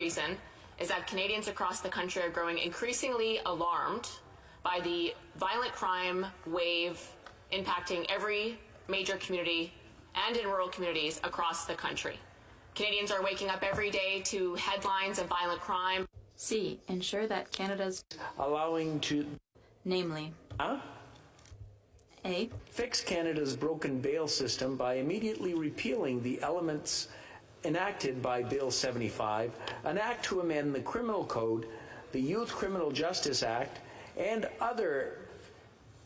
reason is that Canadians across the country are growing increasingly alarmed by the violent crime wave impacting every major community and in rural communities across the country. Canadians are waking up every day to headlines of violent crime. C. Ensure that Canada's, allowing to namely, huh? A. fix Canada's broken bail system by immediately repealing the elements enacted by Bill 75, an act to amend the Criminal Code, the Youth Criminal Justice Act, and other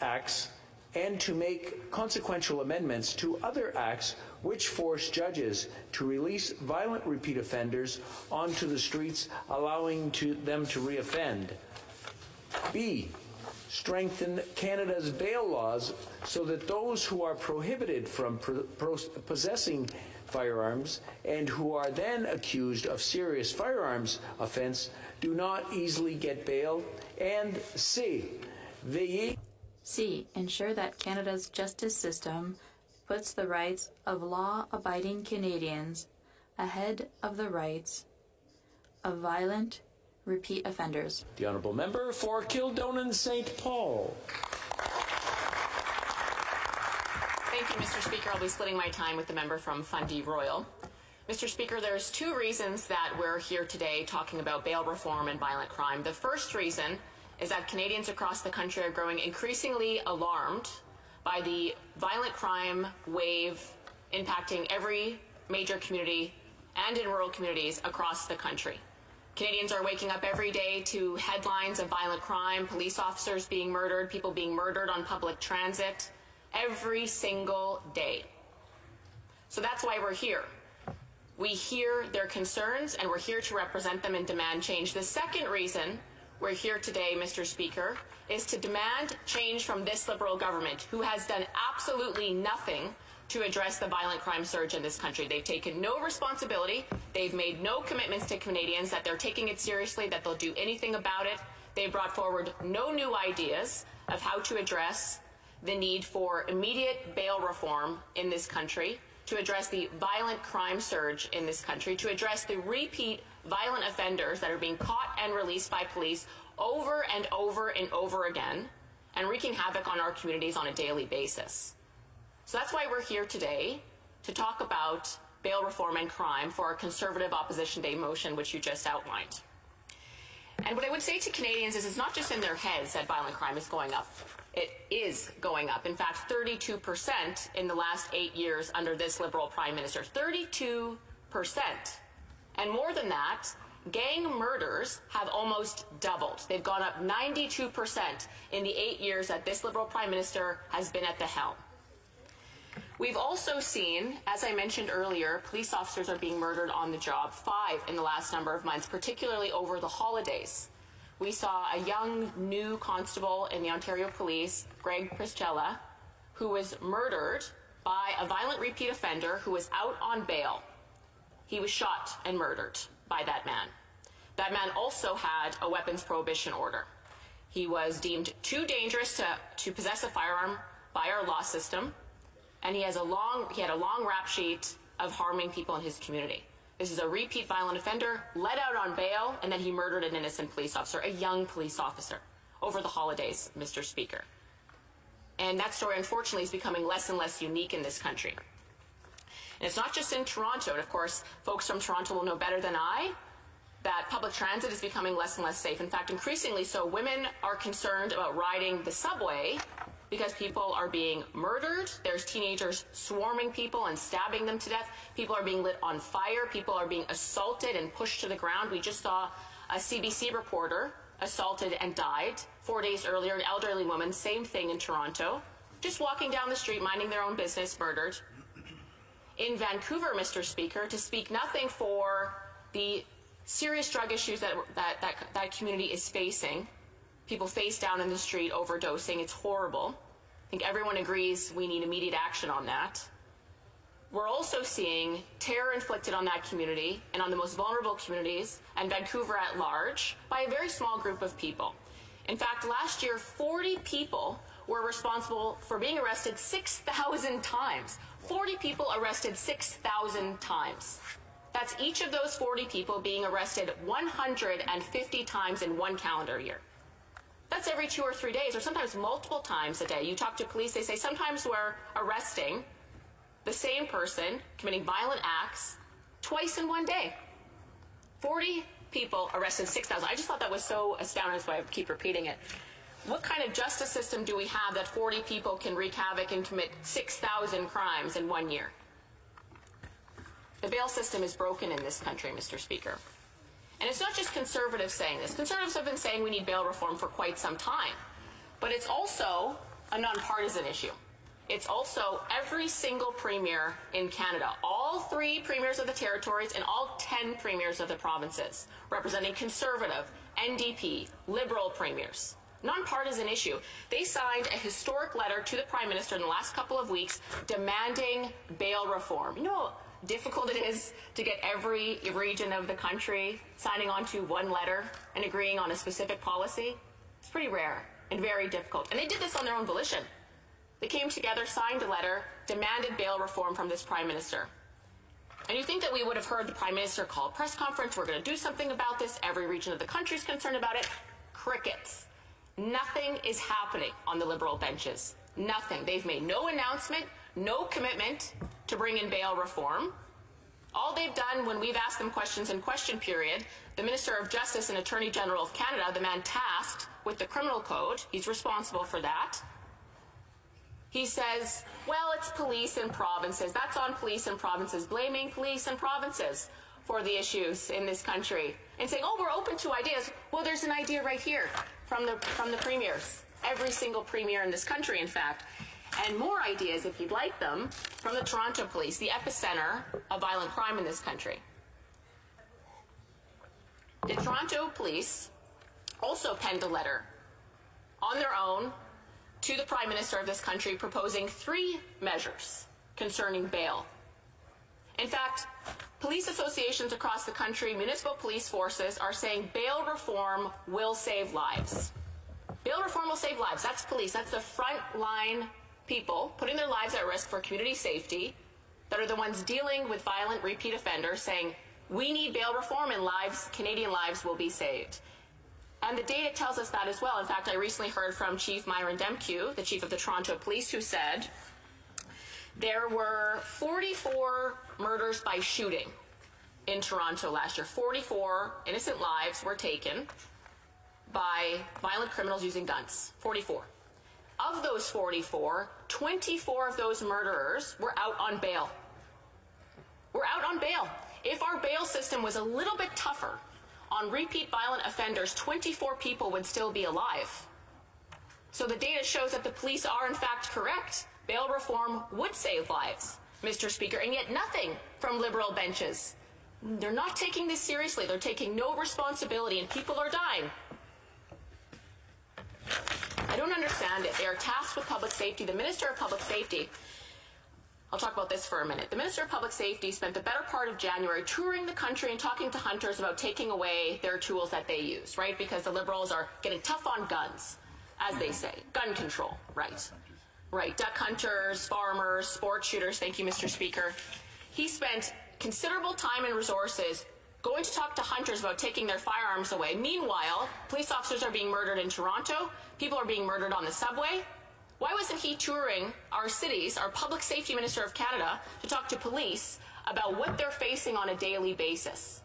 acts, and to make consequential amendments to other acts which force judges to release violent repeat offenders onto the streets, allowing to them to reoffend. B. Strengthen Canada's bail laws so that those who are prohibited from pro- possessing firearms and who are then accused of serious firearms offense do not easily get bail. And C. C. Ensure that Canada's justice system puts the rights of law abiding Canadians ahead of the rights of violent repeat offenders. The Honourable Member for Kildonan St. Paul. Thank you, Mr. Speaker. I'll be splitting my time with the member from Fundy Royal. Mr. Speaker, there's two reasons that we're here today talking about bail reform and violent crime. The first reason is that Canadians across the country are growing increasingly alarmed by the violent crime wave impacting every major community and in rural communities across the country. Canadians are waking up every day to headlines of violent crime, police officers being murdered, people being murdered on public transit, every single day. So that's why we're here. We hear their concerns and we're here to represent them and demand change. The second reason we're here today, Mr. Speaker, is to demand change from this Liberal government who has done absolutely nothing to address the violent crime surge in this country. They've taken no responsibility. They've made no commitments to Canadians that they're taking it seriously, that they'll do anything about it. They've brought forward no new ideas of how to address the need for immediate bail reform in this country, to address the violent crime surge in this country, to address the repeat violent offenders that are being caught and released by police over and over and over again and wreaking havoc on our communities on a daily basis. So that's why we're here today to talk about bail reform and crime for our Conservative Opposition Day motion, which you just outlined. And what I would say to Canadians is it's not just in their heads that violent crime is going up. It is going up. In fact, 32% in the last eight years under this Liberal Prime Minister. 32%. And more than that, gang murders have almost doubled. They've gone up 92% in the eight years that this Liberal Prime Minister has been at the helm. We've also seen, as I mentioned earlier, police officers are being murdered on the job, five in the last number of months, particularly over the holidays. We saw a young new constable in the Ontario Police, Greg Pierzchala, who was murdered by a violent repeat offender who was out on bail. He was shot and murdered by that man. That man also had a weapons prohibition order. He was deemed too dangerous to, to possess a firearm by our law system and he has a long he had a long rap sheet of harming people in his community. This is a repeat violent offender, let out on bail, and then he murdered an innocent police officer, a young police officer, over the holidays, Mr. Speaker. And that story, unfortunately, is becoming less and less unique in this country. And it's not just in Toronto. And of course, folks from Toronto will know better than I that public transit is becoming less and less safe. In fact, increasingly so, women are concerned about riding the subway because people are being murdered. There's teenagers swarming people and stabbing them to death. People are being lit on fire. People are being assaulted and pushed to the ground. We just saw a CBC reporter assaulted and died four days earlier. An elderly woman, same thing in Toronto, just walking down the street, minding their own business, murdered. In Vancouver, Mr. Speaker, to speak nothing for the serious drug issues that that, that, that community is facing people face down in the street overdosing. It's horrible. I think everyone agrees we need immediate action on that. We're also seeing terror inflicted on that community and on the most vulnerable communities and Vancouver at large by a very small group of people. In fact, last year, 40 people were responsible for being arrested 6,000 times. 40 people arrested 6,000 times. That's each of those 40 people being arrested 150 times in one calendar year. That's every two or three days, or sometimes multiple times a day. You talk to police, they say sometimes we're arresting the same person committing violent acts twice in one day. 40 people arrested 6,000. I just thought that was so astounding, that's why I keep repeating it. What kind of justice system do we have that 40 people can wreak havoc and commit 6,000 crimes in one year? The bail system is broken in this country, Mr. Speaker. And it's not just conservatives saying this. Conservatives have been saying we need bail reform for quite some time. But it's also a nonpartisan issue. It's also every single premier in Canada, all three premiers of the territories and all 10 premiers of the provinces, representing conservative, NDP, liberal premiers. Nonpartisan issue. They signed a historic letter to the Prime Minister in the last couple of weeks demanding bail reform. You know, difficult it is to get every region of the country signing on to one letter and agreeing on a specific policy. It's pretty rare and very difficult. And they did this on their own volition. They came together, signed a letter, demanded bail reform from this prime minister. And you think that we would have heard the prime minister call a press conference, we're going to do something about this, every region of the country is concerned about it. Crickets. Nothing is happening on the Liberal benches. Nothing. They've made no announcement, no commitment to bring in bail reform. All they've done when we've asked them questions in question period, the Minister of Justice and Attorney General of Canada, the man tasked with the criminal code, he's responsible for that. He says, well, it's police and provinces. That's on police and provinces, blaming police and provinces for the issues in this country and saying, oh, we're open to ideas. Well, there's an idea right here from the, from the premiers, every single premier in this country, in fact and more ideas, if you'd like them, from the Toronto Police, the epicenter of violent crime in this country. The Toronto Police also penned a letter on their own to the Prime Minister of this country proposing three measures concerning bail. In fact, police associations across the country, municipal police forces are saying bail reform will save lives. Bail reform will save lives. That's police. That's the front line people putting their lives at risk for community safety that are the ones dealing with violent repeat offenders saying, we need bail reform and lives, Canadian lives will be saved. And the data tells us that as well. In fact, I recently heard from Chief Myron Demkiw, the chief of the Toronto Police, who said there were 44 murders by shooting in Toronto last year. 44 innocent lives were taken by violent criminals using guns. 44. Of those 44, 24 of those murderers were out on bail. We're out on bail. If our bail system was a little bit tougher on repeat violent offenders, 24 people would still be alive. So the data shows that the police are in fact correct. Bail reform would save lives, Mr. Speaker, and yet nothing from liberal benches. They're not taking this seriously. They're taking no responsibility, and people are dying. I don't understand it. They are tasked with public safety. The Minister of Public Safety, I'll talk about this for a minute. The Minister of Public Safety spent the better part of January touring the country and talking to hunters about taking away their tools that they use, right? Because the Liberals are getting tough on guns, as they say. Gun control, right. Right. Duck hunters, farmers, sport shooters. Thank you, Mr. Speaker. He spent considerable time and resources going to talk to hunters about taking their firearms away. Meanwhile, police officers are being murdered in Toronto. People are being murdered on the subway. Why wasn't he touring our cities, our public safety minister of Canada, to talk to police about what they're facing on a daily basis?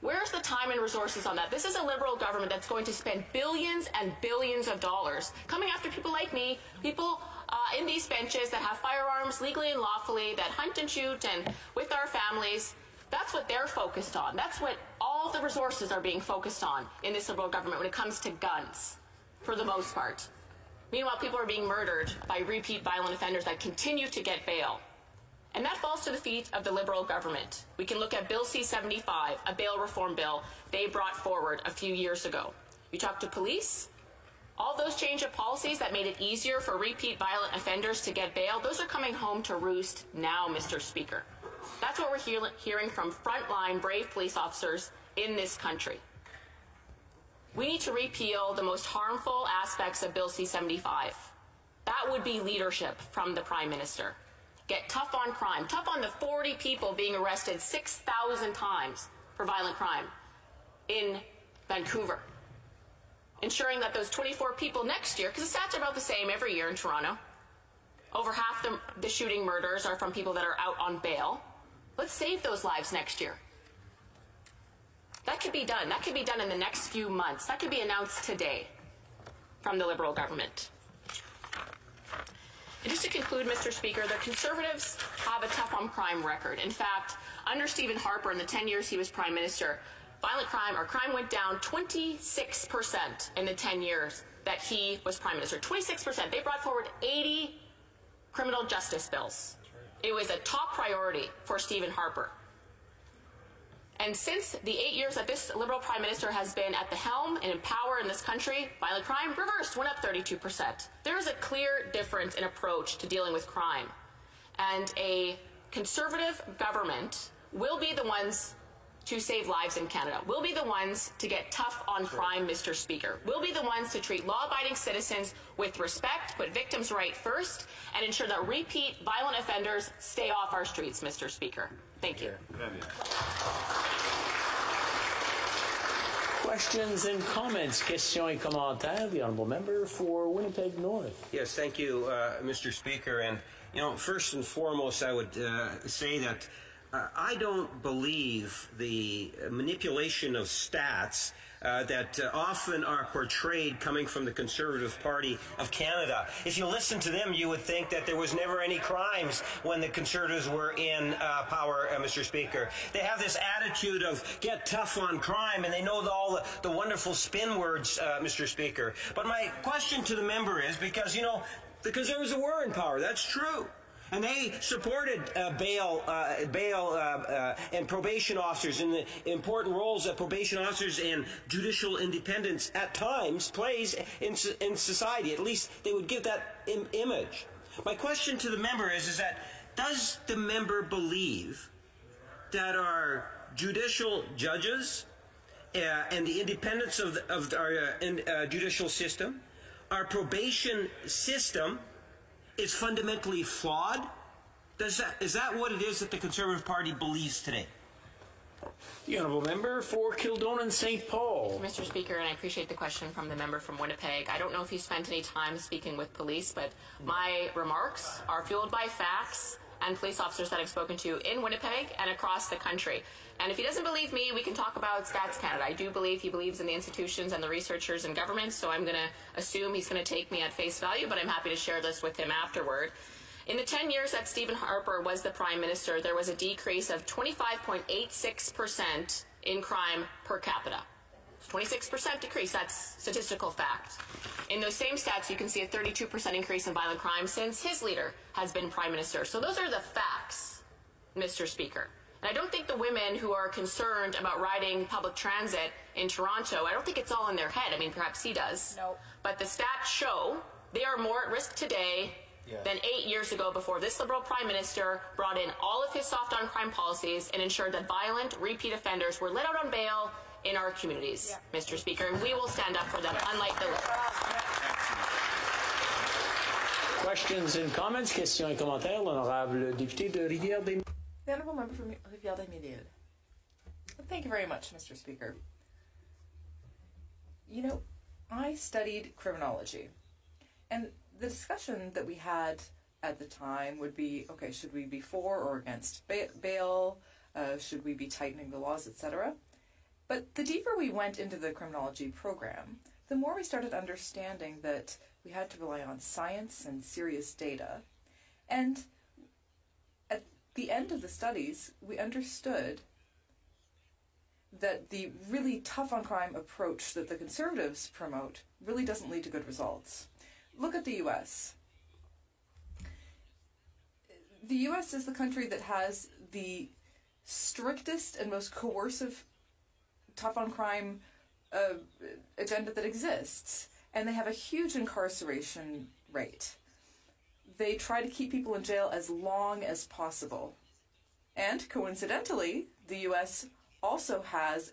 Where's the time and resources on that? This is a liberal government that's going to spend billions and billions of dollars coming after people like me, people uh, in these benches that have firearms legally and lawfully, that hunt and shoot and with our families. That's what they're focused on. That's what all the resources are being focused on in this Liberal government when it comes to guns, for the most part. Meanwhile, people are being murdered by repeat violent offenders that continue to get bail. And that falls to the feet of the Liberal government. We can look at Bill C 75, a bail reform bill they brought forward a few years ago. You talk to police, all those change of policies that made it easier for repeat violent offenders to get bail, those are coming home to roost now, Mr. Speaker. That's what we're hear hearing from frontline brave police officers in this country. We need to repeal the most harmful aspects of Bill C 75. That would be leadership from the Prime Minister. get tough on crime, tough on the 40 people being arrested 6,000 times for violent crime in Vancouver. Ensuring that those 24 people next year, because the stats are about the same every year in Toronto, over half the, the shooting murders are from people that are out on bail. Let's save those lives next year. That could be done. That could be done in the next few months. That could be announced today from the Liberal government. And just to conclude, Mr. Speaker, the Conservatives have a tough on crime record. In fact, under Stephen Harper, in the 10 years he was Prime Minister, violent crime or crime went down 26% in the 10 years that he was Prime Minister. 26%. They brought forward 80 criminal justice bills. It was a top priority for Stephen Harper. And since the eight years that this Liberal Prime Minister has been at the helm and in power in this country, violent crime reversed, went up 32%. There is a clear difference in approach to dealing with crime. And a conservative government will be the ones to save lives in Canada. We'll be the ones to get tough on crime, Mr. Speaker. We'll be the ones to treat law abiding citizens with respect, put victims' right first, and ensure that repeat violent offenders stay off our streets, Mr. Speaker. Thank you. Questions and comments, questions et commentaires. The honourable member for Winnipeg North. Yes, thank you, uh, Mr. Speaker. And, you know, first and foremost, I would uh, say that uh, I don't believe the manipulation of stats uh, that uh, often are portrayed coming from the Conservative Party of Canada. If you listen to them, you would think that there was never any crimes when the Conservatives were in uh, power, uh, Mr. Speaker. They have this attitude of get tough on crime, and they know all the, the, wonderful spin words, Mr. Speaker. But my question to the member is because, you know, the Conservatives were in power. That's true and they supported uh, bail, uh, bail uh, uh, and probation officers in the important roles that probation officers and judicial independence at times plays in, in society. At least they would give that Im- image. My question to the member is: Is that does the member believe that our judicial judges uh, and the independence of, the, of our uh, in, judicial system, our probation system? Is fundamentally flawed? Does that, is that what it is that the Conservative Party believes today? The honourable member for Kildonan St. Paul. Mr. Speaker, and I appreciate the question from the member from Winnipeg. I don't know if he spent any time speaking with police, but my remarks are fueled by facts and police officers that I've spoken to in Winnipeg and across the country. And if he doesn't believe me, we can talk about Stats Canada. I do believe he believes in the institutions and the researchers and government, so I'm going to assume he's going to take me at face value, but I'm happy to share this with him afterward. In the 10 years that Stephen Harper was the Prime Minister, there was a decrease of 25.86% in crime per capita. 26% decrease, that's statistical fact. In those same stats, you can see a 32% increase in violent crime since his leader has been Prime Minister. So those are the facts, Mr. Speaker. And I don't think the women who are concerned about riding public transit in Toronto, I don't think it's all in their head. I mean, perhaps he does. No. But the stats show they are more at risk today yeah. than eight years ago before this Liberal Prime Minister brought in all of his soft on crime policies and ensured that violent repeat offenders were let out on bail in our communities, yeah. Mr. Speaker. And we will stand up for them, unlike the Questions and comments? Questions et commentaires. L'honorable député de Rivière-des the Honourable Member from Rivière-des-Mille. Thank you very much, Mr. Speaker. You know, I studied criminology, and the discussion that we had at the time would be okay, should we be for or against bail? Uh, should we be tightening the laws, etc.? But the deeper we went into the criminology program, the more we started understanding that we had to rely on science and serious data. And at the end of the studies, we understood that the really tough on crime approach that the conservatives promote really doesn't lead to good results. Look at the US. The US is the country that has the strictest and most coercive tough on crime uh, agenda that exists, and they have a huge incarceration rate they try to keep people in jail as long as possible. And coincidentally, the US also has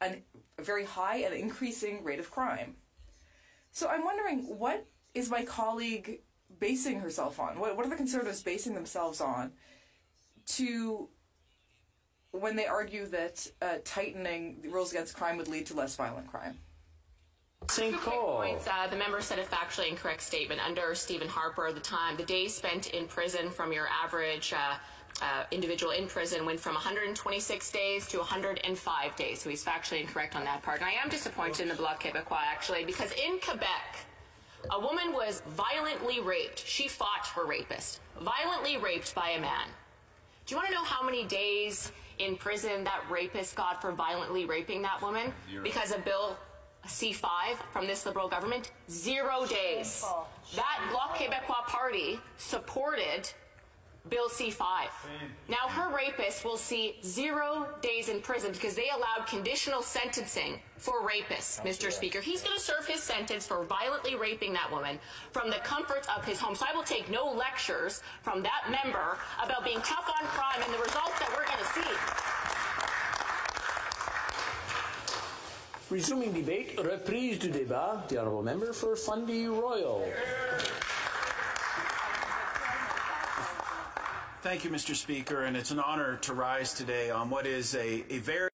an, a very high and increasing rate of crime. So I'm wondering what is my colleague basing herself on? What, what are the conservatives basing themselves on to when they argue that uh, tightening the rules against crime would lead to less violent crime? St. Two Paul. points. Uh, the member said a factually incorrect statement. Under Stephen Harper at the time, the days spent in prison from your average uh, uh, individual in prison went from 126 days to 105 days. So he's factually incorrect on that part. And I am disappointed in the Bloc Québécois, actually, because in Quebec, a woman was violently raped. She fought her rapist. Violently raped by a man. Do you want to know how many days in prison that rapist got for violently raping that woman? Because of Bill C5 from this Liberal government? Zero days. That Bloc Québécois party supported Bill C5. Now her rapist will see zero days in prison because they allowed conditional sentencing for rapists, Mr. Speaker. He's going to serve his sentence for violently raping that woman from the comforts of his home. So I will take no lectures from that member about being tough on crime and the results that we're going to see. Resuming debate, reprise du débat. The honourable member for Fundy Royal. Thank you, Mr. Speaker, and it's an honor to rise today on what is a, a very